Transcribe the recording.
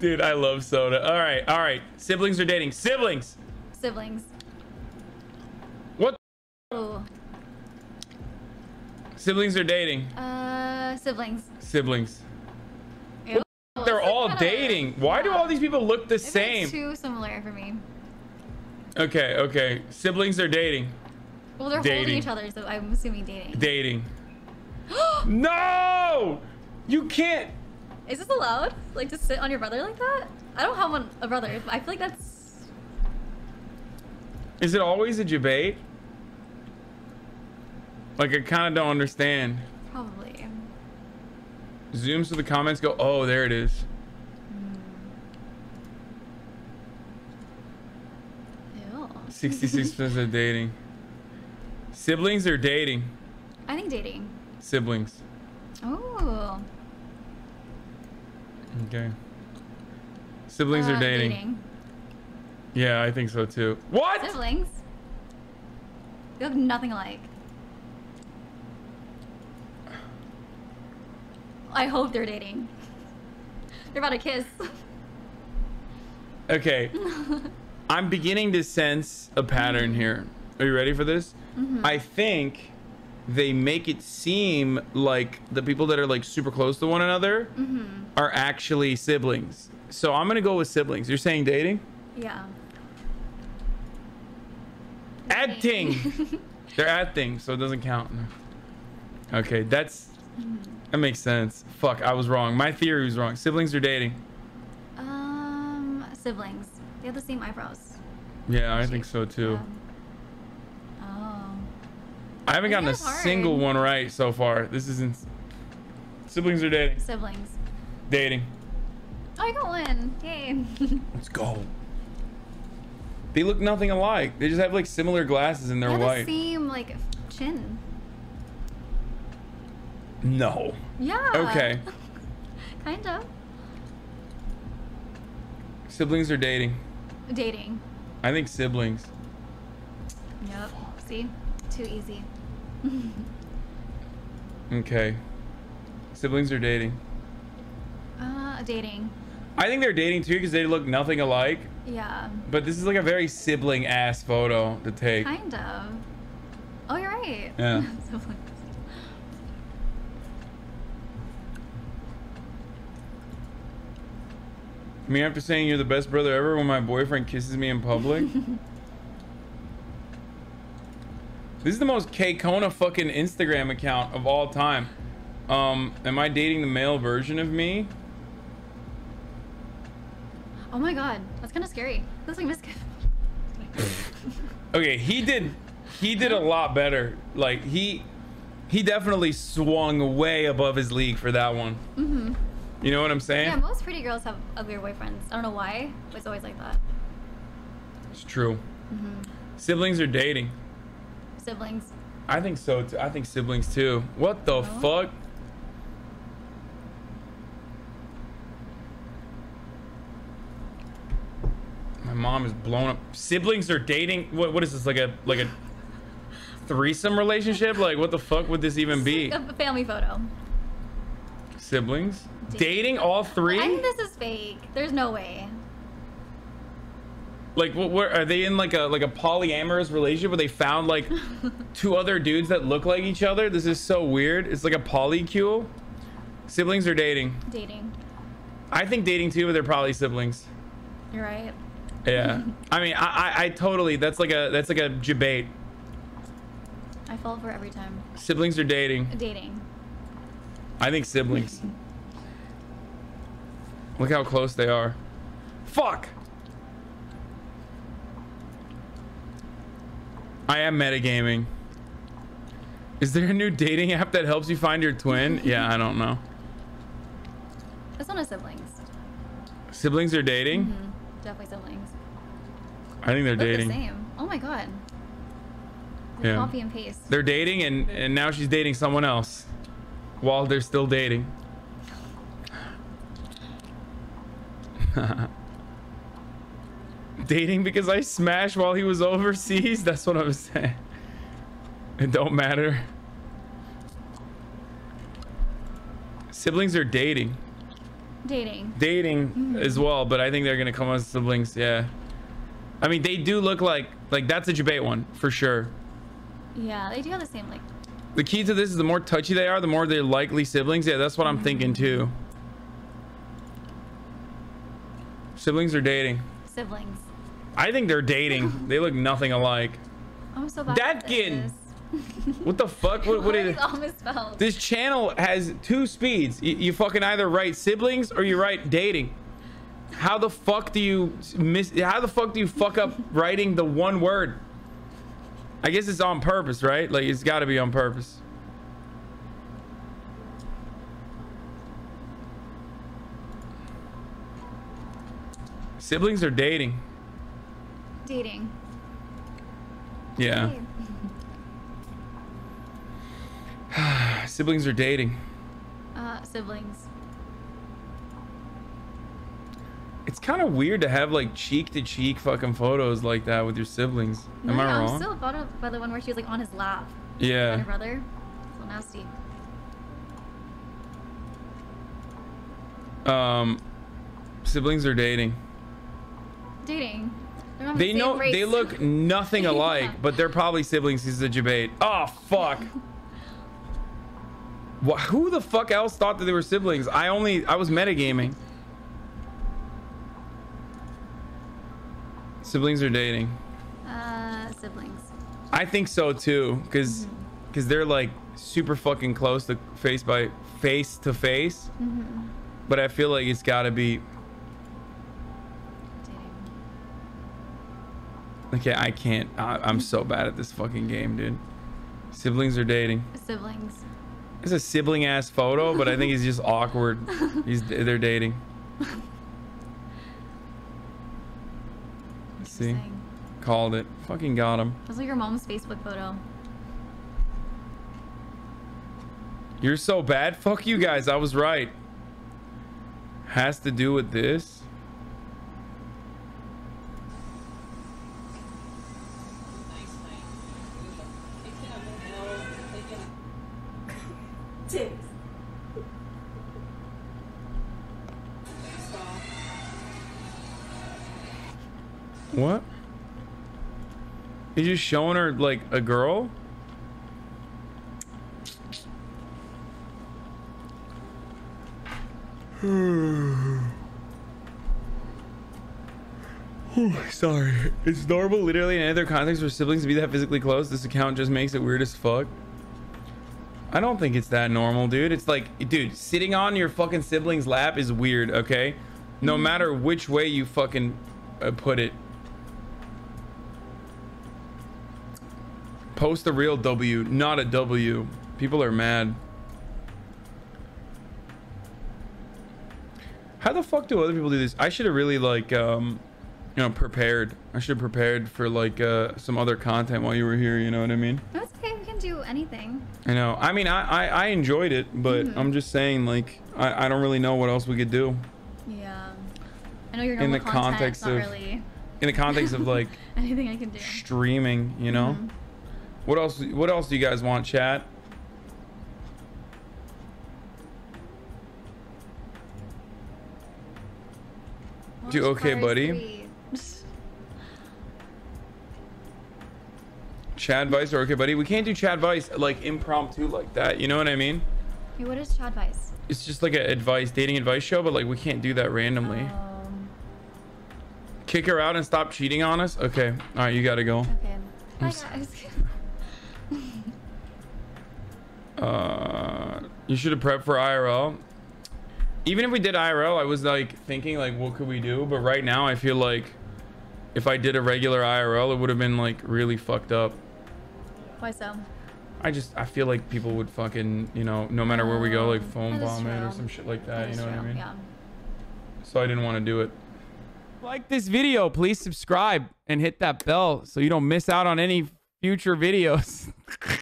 Dude, I love soda. All right, all right. Siblings are dating. Siblings. Siblings. What? Oh. Siblings are dating. Uh, siblings. Siblings. Ew. They're all dating. Why do all these people look the Maybe it's same? Too similar for me. Okay, okay. Siblings are dating. Well, they're Dating. holding each other, so I'm assuming dating. Dating. no! You can't. Is this allowed? Like to sit on your brother like that? I don't have one, a brother. I feel like that's. Is it always a debate? Like, I kind of don't understand. Probably. Zoom so the comments go, oh, there it is. Hmm. Ew. 66% of dating. Siblings are dating. I think dating. Siblings. Oh. Okay. Siblings Uh, are dating. Yeah, I think so too. What? Siblings. They look nothing alike. I hope they're dating. They're about to kiss. Okay. I'm beginning to sense a pattern here. Are you ready for this? I think they make it seem like the people that are like super close to one another are actually siblings. So I'm gonna go with siblings. You're saying dating? yeah. Acting. They're acting, so it doesn't count. Okay, that's that makes sense. Fuck, I was wrong. My theory was wrong. Siblings are dating. Um, siblings. They have the same eyebrows. Yeah, I think so too. Um. I haven't gotten a hard. single one right so far. This isn't. Siblings are dating. Siblings. Dating. Oh, I got one. Yay. Let's go. They look nothing alike. They just have like similar glasses and they they're have white. the same like chin. No. Yeah. Okay. kind of. Siblings are dating. Dating. I think siblings. Yep. See? Too easy. Okay. Siblings are dating. Uh, dating. I think they're dating too because they look nothing alike. Yeah. But this is like a very sibling ass photo to take. Kind of. Oh, you're right. Yeah. Siblings. Me after saying you're the best brother ever when my boyfriend kisses me in public. this is the most K Kona fucking Instagram account of all time. Um, am I dating the male version of me? Oh my god. That's kind of scary. That's like Miss. Okay, he did he did a lot better. Like he he definitely swung way above his league for that one. mm-hmm. You know what I'm saying? Yeah, most pretty girls have uglier boyfriends. I don't know why, but it's always like that. It's true. Mm-hmm. Siblings are dating. Siblings. I think so too. I think siblings too. What the No? fuck? My mom is blown up. Siblings are dating. What? What is this? Like a like a threesome relationship? Like what the fuck would this even be? A family photo. Siblings Dating. dating all I think this is fake. There's no way. Like what? Where are they in like a like a polyamorous relationship where they found like two other dudes that look like each other? This is so weird. It's like a polycule. Siblings are dating. Dating. I think dating too, but they're probably siblings. You're right. Yeah. I mean, I, I, I totally. That's like a that's like a debate. I fall for every time. Siblings are dating. Dating. I think siblings. Look how close they are. Fuck. I am metagaming. Is there a new dating app that helps you find your twin? Yeah, I don't know. This one is siblings. Siblings are dating? hmm Definitely siblings. I think they're Look dating. the same. Oh my god. They Yeah. Copy and paste. They're dating and and now she's dating someone else while they're still dating. dating because I smashed while he was overseas? That's what I was saying. It don't matter. Siblings are dating. Dating. dating mm-hmm. as well, but I think they're gonna come as siblings. Yeah. I mean, they do look like like that's a debate one for sure. Yeah, they do have the same like. The key to this is the more touchy they are, the more they're likely siblings. Yeah, that's what I'm thinking mm-hmm. too. Siblings are dating. Siblings. I think they're dating. they look nothing alike. I'm so bad. at Dadkin! What the fuck? What, what is is all misspelled? This channel has two speeds. You, you fucking either write siblings or you write dating. How the fuck do you miss? How the fuck do you fuck up writing the one word? I guess it's on purpose, right? Like it's got to be on purpose. Siblings are dating. Dating. Yeah. Okay. Siblings are dating. Uh, siblings. It's kind of weird to have like cheek to cheek fucking photos like that with your siblings. Am No, I wrong? I'm still bothered by the one where she was like on his lap. And yeah. her brother. So nasty. Um, siblings are dating. Dating. They know race. they look nothing Yeah. alike, but they're probably siblings. Is a debate. Oh fuck. Wha who the fuck else thought that they were siblings? I only I was metagaming. Siblings are dating. Uh, siblings. I think so too, because Mm-hmm. because they're like super fucking close to face by face to face. Mm-hmm. But I feel like it's got to be Dating. Okay. I can't. I, I'm so bad at this fucking game, dude. Siblings are dating. Siblings. It's a sibling ass photo, but I think he's just awkward. He's they're dating. Let's see. Called it. Fucking got him. That's like your mom's Facebook photo. You're so bad. Fuck you guys. I was right. Has to do with this. What? He's just showing her like a girl? Sorry. It's normal, literally, in any other contexts for siblings to be that physically close. This account just makes it weird as fuck. I don't think it's that normal, dude. It's like, dude, sitting on your fucking sibling's lap is weird, okay? No matter which way you fucking uh, put it. Post a real W, not a W. People are mad. How the fuck do other people do this? I should have really like um you know prepared. I should have prepared for like uh some other content while you were here, you know what I mean? It's okay. We can do anything. I know. I mean I I, I enjoyed it, but Mhm. I'm just saying like I, I don't really know what else we could do Yeah. I know your In the content, context not of- really in the context of like anything I can do. streaming, you know? Mhm. What else what else do you guys want, chat? Do okay, buddy? Chad Vice or okay, buddy? We can't do Chad Vice like impromptu like that. You know what I mean? Hey, what is Chad Vice? It's just like an advice, dating advice show, but like we can't do that randomly. Um, Kick her out and stop cheating on us. Okay, all right, you gotta go. okay. Bye, guys. Uh, you should have prepped for IRL. Even if we did IRL, I was like thinking like, what could we do? But right now, I feel like if I did a regular IRL, it would have been like really fucked up. Why so? I just I feel like people would fucking you know no matter where we go like is bomb it or some shit like that. That you know what I mean? Yeah. so I didn't want to do it. Like this video, please subscribe and hit that bell so you don't miss out on any future videos.